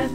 Hey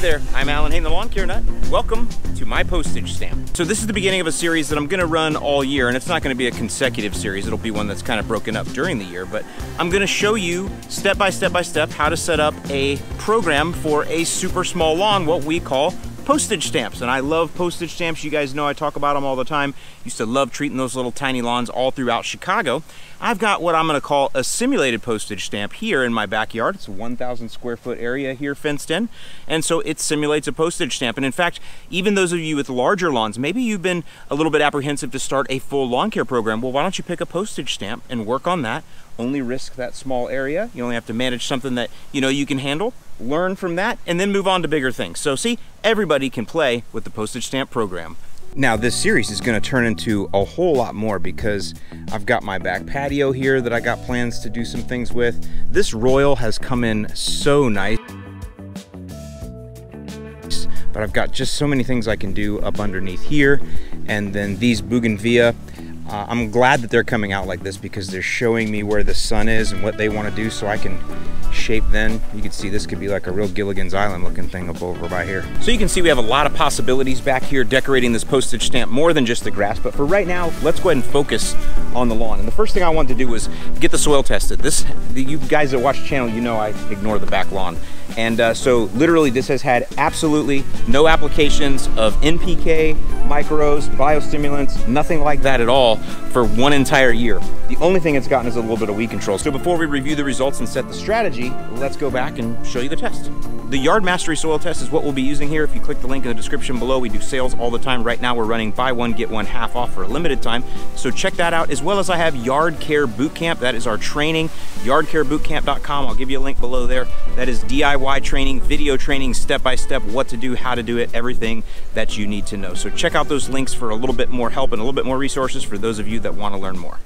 there, I'm Allyn Hane, the Lawn Care Nut. Welcome to my postage stamp. So this is the beginning of a series that I'm gonna run all year, and it's not gonna be a consecutive series. It'll be one that's kind of broken up during the year, but I'm gonna show you step by step by step how to set up a program for a super small lawn, what we call postage stamps. And I love postage stamps. You guys know I talk about them all the time. Used to love treating those little tiny lawns all throughout Chicago. I've got what I'm gonna call a simulated postage stamp here in my backyard. It's a 1,000 square foot area here fenced in. And so it simulates a postage stamp. And in fact, even those of you with larger lawns, maybe you've been a little bit apprehensive to start a full lawn care program. Well, why don't you pick a postage stamp and work on that? Only risk that small area. You only have to manage something that you know you can handle learn from that, and then move on to bigger things. So see, everybody can play with the postage stamp program. Now this series is gonna turn into a whole lot more because I've got my back patio here that I got plans to do some things with. This Royal has come in so nice but I've got just so many things I can do up underneath here. And then these Bougainvillea, uh, I'm glad that they're coming out like this because they're showing me where the sun is and what they want to do so I can shape then. You can see this could be like a real Gilligan's Island looking thing up over by here. So you can see we have a lot of possibilities back here decorating this postage stamp more than just the grass. But for right now, let's go ahead and focus on the lawn. And the first thing I wanted to do was get the soil tested. This, you guys that watch the channel, you know I ignore the back lawn. And uh, so literally this has had absolutely no applications of NPK, micros, biostimulants, nothing like that at all for one entire year. The only thing it's gotten is a little bit of weed control. So before we review the results and set the strategy, let's go back and show you the test. The Yard Mastery Soil Test is what we'll be using here. If you click the link in the description below, we do sales all the time. Right now we're running buy one, get one half off for a limited time. So check that out, as well as I have Yard Care Bootcamp. That is our training, yardcarebootcamp.com. I'll give you a link below there. That is DIY training, video training, step-by-step, -step, what to do, how to do it, everything that you need to know. So check out those links for a little bit more help and a little bit more resources for those of you that want to learn more.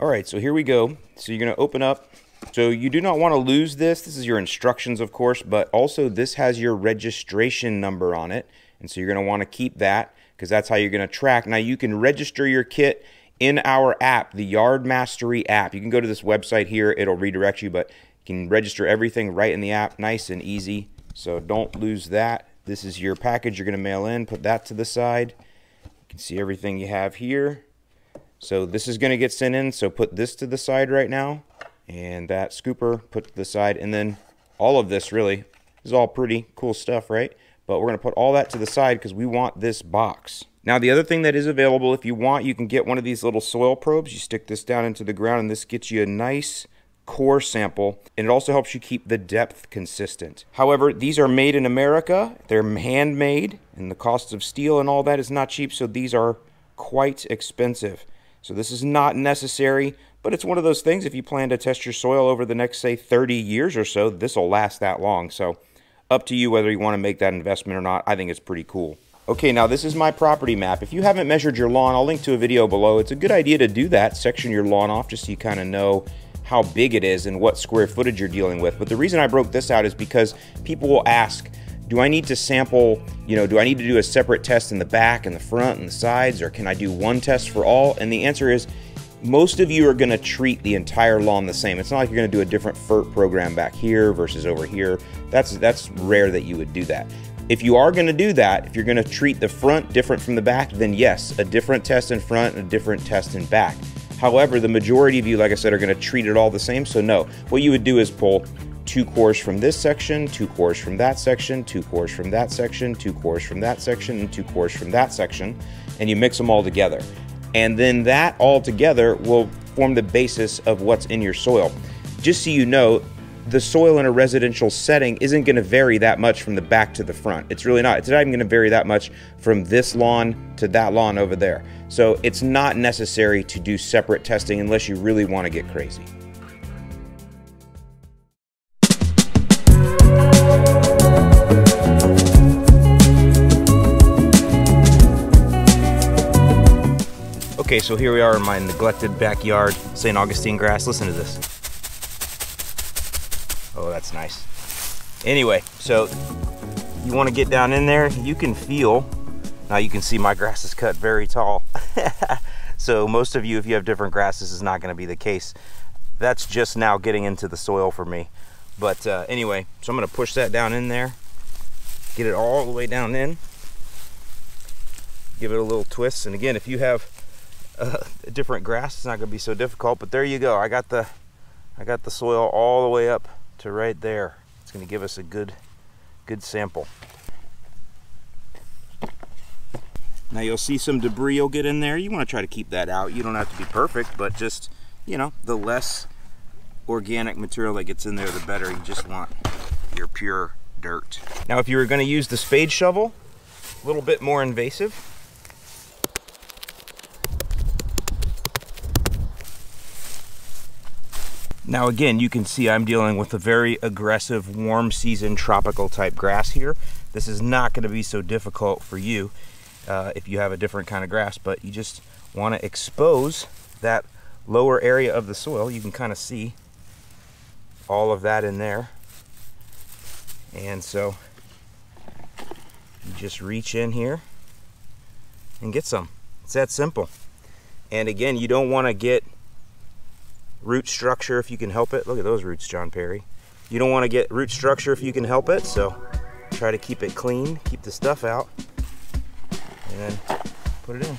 All right, so here we go. So you're gonna open up so you do not want to lose this. This is your instructions, of course, but also this has your registration number on it. And so you're going to want to keep that because that's how you're going to track. Now you can register your kit in our app, the Yard Mastery app. You can go to this website here. It'll redirect you, but you can register everything right in the app. Nice and easy. So don't lose that. This is your package you're going to mail in. Put that to the side. You can see everything you have here. So this is going to get sent in. So put this to the side right now and that scooper put to the side. And then all of this really is all pretty cool stuff right? But we're going to put all that to the side because we want this box. Now the other thing that is available if you want you can get one of these little soil probes. You stick this down into the ground and this gets you a nice core sample. And it also helps you keep the depth consistent. However these are made in america. They're handmade and the cost of steel and all that is not cheap so these are quite expensive. So this is not necessary but it's one of those things, if you plan to test your soil over the next, say, 30 years or so, this will last that long. So up to you whether you want to make that investment or not. I think it's pretty cool. Okay, now this is my property map. If you haven't measured your lawn, I'll link to a video below. It's a good idea to do that, section your lawn off just so you kind of know how big it is and what square footage you're dealing with. But the reason I broke this out is because people will ask, do I need to sample, you know, do I need to do a separate test in the back and the front and the sides, or can I do one test for all? And the answer is most of you are going to treat the entire lawn the same. It's not like you're going to do a different FERT program back here versus over here. That's that's rare that you would do that. If you are going to do that, if you're going to treat the front different from the back, then yes, a different test in front and a different test in back. However, the majority of you, like I said, are going to treat it all the same. So no, what you would do is pull two cores from this section, two cores from that section, two cores from that section, two cores from that section, and two cores from that section, and you mix them all together. And then that all together will form the basis of what's in your soil. Just so you know, the soil in a residential setting isn't going to vary that much from the back to the front. It's really not. It's not even going to vary that much from this lawn to that lawn over there. So it's not necessary to do separate testing unless you really want to get crazy. Okay, so here we are in my neglected backyard, St. Augustine grass. Listen to this. Oh, that's nice. Anyway, so you want to get down in there, you can feel Now you can see my grass is cut very tall. so most of you, if you have different grasses, is not gonna be the case. That's just now getting into the soil for me. But uh, anyway, so I'm gonna push that down in there, get it all the way down in, give it a little twist. And again, if you have uh, different grass, it's not gonna be so difficult, but there you go. I got the, I got the soil all the way up to right there. It's gonna give us a good, good sample. Now you'll see some debris you'll get in there. You wanna try to keep that out. You don't have to be perfect, but just, you know, the less organic material that gets in there, the better. You just want your pure dirt. Now, if you were gonna use the spade shovel, a little bit more invasive. Now again, you can see I'm dealing with a very aggressive warm season tropical type grass here. This is not gonna be so difficult for you uh, if you have a different kind of grass, but you just wanna expose that lower area of the soil. You can kind of see all of that in there. And so you just reach in here and get some. It's that simple. And again, you don't want to get root structure if you can help it. Look at those roots, John Perry. You don't want to get root structure if you can help it, so try to keep it clean, keep the stuff out, and then put it in.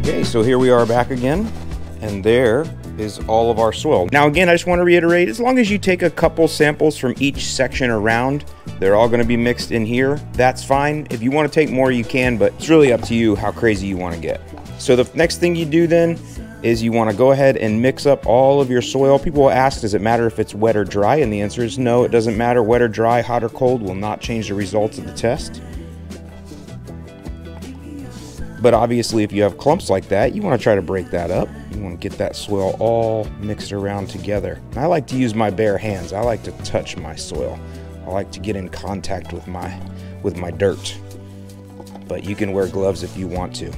Okay, so here we are back again, and there is all of our soil. Now again, I just want to reiterate, as long as you take a couple samples from each section around, they're all going to be mixed in here, that's fine. If you want to take more, you can, but it's really up to you how crazy you want to get. So the next thing you do then is you want to go ahead and mix up all of your soil. People will ask, does it matter if it's wet or dry? And the answer is no, it doesn't matter. Wet or dry, hot or cold will not change the results of the test. But obviously, if you have clumps like that, you want to try to break that up. You want to get that soil all mixed around together. I like to use my bare hands. I like to touch my soil. I like to get in contact with my with my dirt. But you can wear gloves if you want to.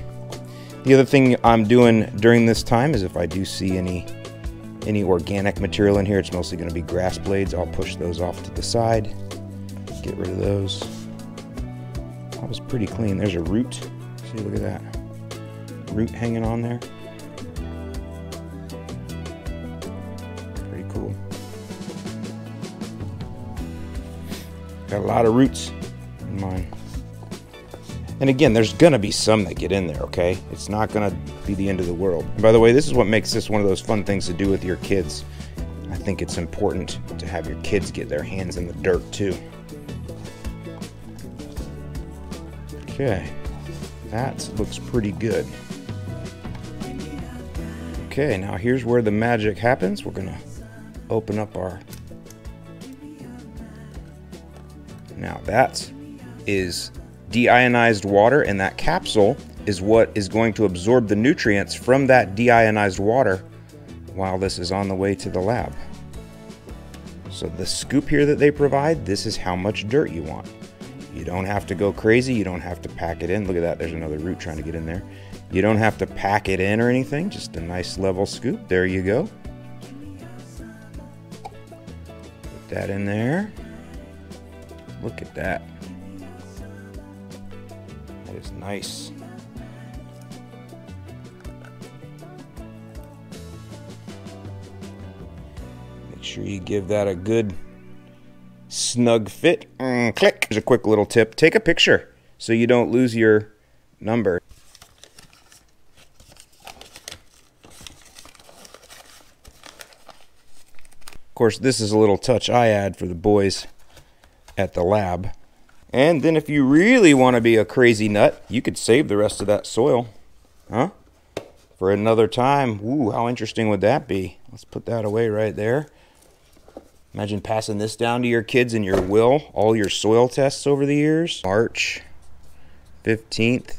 The other thing I'm doing during this time is if I do see any any organic material in here, it's mostly going to be grass blades. I'll push those off to the side. Get rid of those. That was pretty clean. There's a root See, look at that. Root hanging on there. Got a lot of roots in mine. And again, there's gonna be some that get in there, okay? It's not gonna be the end of the world. And by the way, this is what makes this one of those fun things to do with your kids. I think it's important to have your kids get their hands in the dirt too. Okay. That looks pretty good. Okay, now here's where the magic happens. We're gonna open up our... Now that is deionized water and that capsule is what is going to absorb the nutrients from that deionized water while this is on the way to the lab. So the scoop here that they provide, this is how much dirt you want. You don't have to go crazy. You don't have to pack it in. Look at that. There's another root trying to get in there. You don't have to pack it in or anything. Just a nice level scoop. There you go. Put that in there. Look at that. That is nice. Make sure you give that a good snug fit. Mm, click. Here's a quick little tip. Take a picture so you don't lose your number. Of course, this is a little touch I add for the boys at the lab. And then if you really want to be a crazy nut, you could save the rest of that soil. Huh? For another time. Ooh, how interesting would that be? Let's put that away right there. Imagine passing this down to your kids in your will, all your soil tests over the years. March 15th,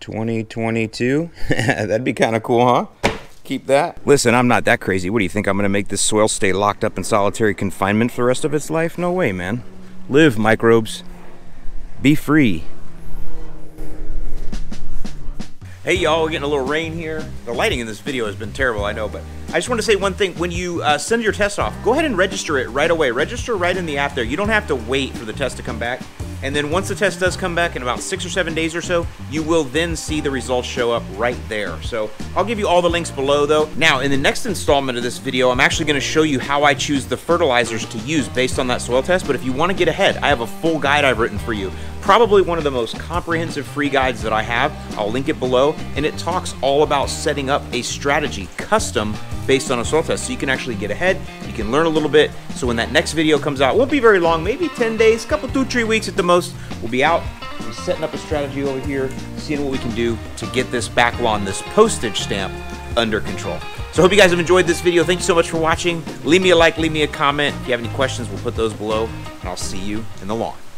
2022. That'd be kind of cool, huh? Keep that. Listen, I'm not that crazy. What do you think? I'm going to make this soil stay locked up in solitary confinement for the rest of its life? No way, man. Live, microbes. Be free. Hey y'all, we're getting a little rain here. The lighting in this video has been terrible, I know, but I just want to say one thing. When you uh, send your test off, go ahead and register it right away. Register right in the app there. You don't have to wait for the test to come back. And then once the test does come back in about six or seven days or so, you will then see the results show up right there. So I'll give you all the links below though. Now, in the next installment of this video, I'm actually gonna show you how I choose the fertilizers to use based on that soil test. But if you wanna get ahead, I have a full guide I've written for you probably one of the most comprehensive free guides that I have. I'll link it below, and it talks all about setting up a strategy custom based on a soil test. So you can actually get ahead, you can learn a little bit. So when that next video comes out, won't be very long, maybe 10 days, couple, two, three weeks at the most, we'll be out, we'll setting up a strategy over here, seeing what we can do to get this backlawn, this postage stamp, under control. So hope you guys have enjoyed this video. Thank you so much for watching. Leave me a like, leave me a comment. If you have any questions, we'll put those below, and I'll see you in the lawn.